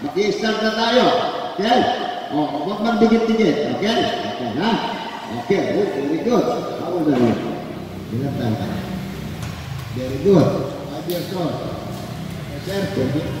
Mag-i-start na tayo. Okay? Oh, huwag man dikit-dikit. Okay? Okay, ha? Okay, very good. How old are you? Ilan ka? Very good. Five years old. Yes, sir. Thank you.